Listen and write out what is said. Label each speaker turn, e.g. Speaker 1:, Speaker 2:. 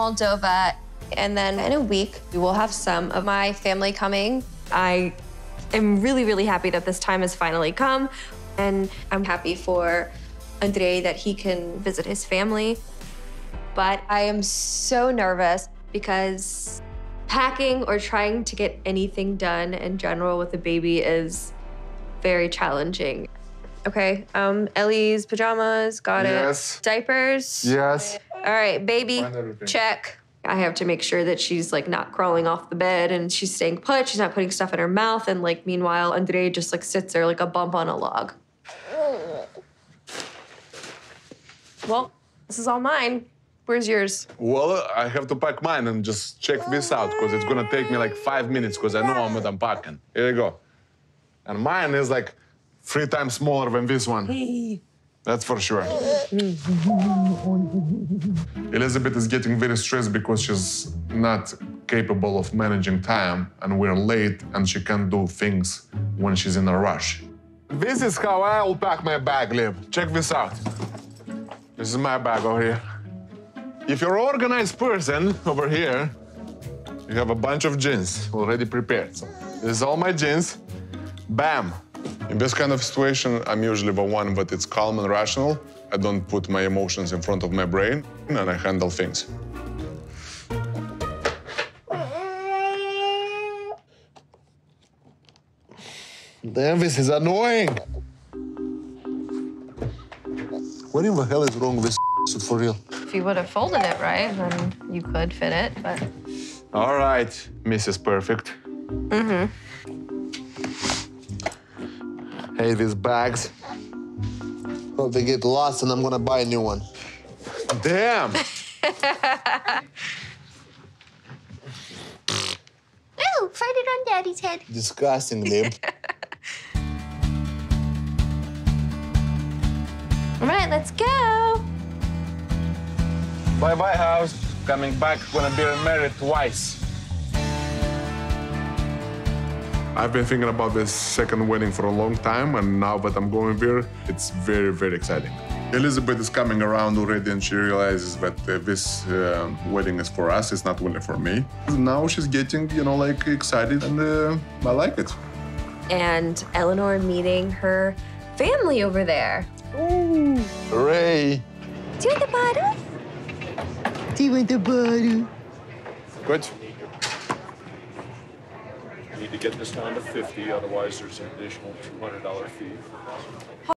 Speaker 1: Moldova. And then in a week, we will have some of my family coming. I am really, really happy that this time has finally come. And I'm happy for Andrei that he can visit his family. But I am so nervous because packing or trying to get anything done in general with a baby is very challenging. Okay, um, Ellie's pajamas, got
Speaker 2: Yes.
Speaker 1: it. Diapers.
Speaker 2: Yes.
Speaker 1: All right, baby, check. I have to make sure that she's like not crawling off the bed and she's staying put. She's not putting stuff in her mouth. And like, meanwhile, Andrei just like sits there like a bump on a log. Well, this is all mine. Where's yours?
Speaker 2: Well, I have to pack mine and just check this out because it's gonna take me like five minutes because I know I'm what I'm packing. Here you go. And mine is like three times smaller than this one. That's for sure. Elizabeth is getting very stressed because she's not capable of managing time and we're late and she can't do things when she's in a rush. This is how I'll pack my bag, Liv. Check this out. This is my bag over here. If you're an organized person over here, you have a bunch of jeans already prepared. So this is all my jeans. Bam. In this kind of situation, I'm usually the one that it's calm and rational. I don't put my emotions in front of my brain, and I handle things. Damn, this is annoying. What in the hell is wrong with this suit for real?
Speaker 1: If you would have folded it right, then you could fit it, but
Speaker 2: All right, Mrs. Perfect. Mm-hmm. Hey, these bags.
Speaker 3: Hope they get lost and I'm gonna buy a new one.
Speaker 2: Damn!
Speaker 4: Ooh, farted on Daddy's head.
Speaker 3: Disgusting, Lib.
Speaker 1: all right, let's go.
Speaker 2: Bye bye, house. Coming back, gonna be married twice. I've been thinking about this second wedding for a long time, and now that I'm going there, it's very, very exciting. Elizabeth is coming around already, and she realizes that uh, this uh, wedding is for us, it's not only for me. Now she's getting, you know, like excited, and uh, I like it.
Speaker 1: And Eleanor meeting her family over there.
Speaker 3: Ooh. Hooray!
Speaker 1: Do you want the bottle?
Speaker 3: Do you want the bottle?
Speaker 2: Good.
Speaker 5: Need to get this down to 50, otherwise there's an additional $200 fee.